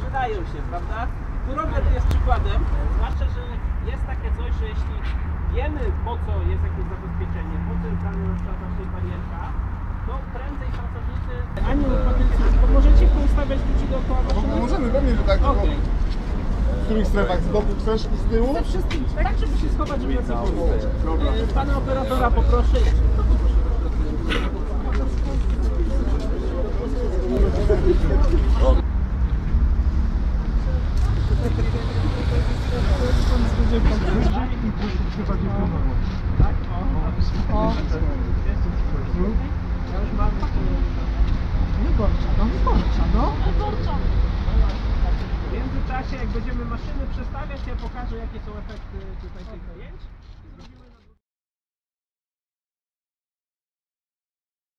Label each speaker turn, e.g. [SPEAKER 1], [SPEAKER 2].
[SPEAKER 1] Przydają się, prawda? Tu rower jest przykładem, zwłaszcza, że jest takie coś, że jeśli wiemy po co jest jakieś zabezpieczenie, po co jest dana na przykład właśnie barierka, to prędzej pracownicy... Ani to możecie poustawiać ludzi dookoła
[SPEAKER 2] No,
[SPEAKER 1] maszyny?
[SPEAKER 2] możemy, pewnie, że tak. tylko
[SPEAKER 1] Okej.
[SPEAKER 2] W których strefach? Z boku chcesz i z tyłu?
[SPEAKER 1] Ze wszystkich, tak żeby się schować, żeby nie było. Pana operatora poproszę. Tak, o. O. Ja już mam... Wyborcza, no wyborcza, no. W międzyczasie, jak będziemy maszyny przestawiać, ja pokażę, jakie są efekty tutaj tych zdjęć.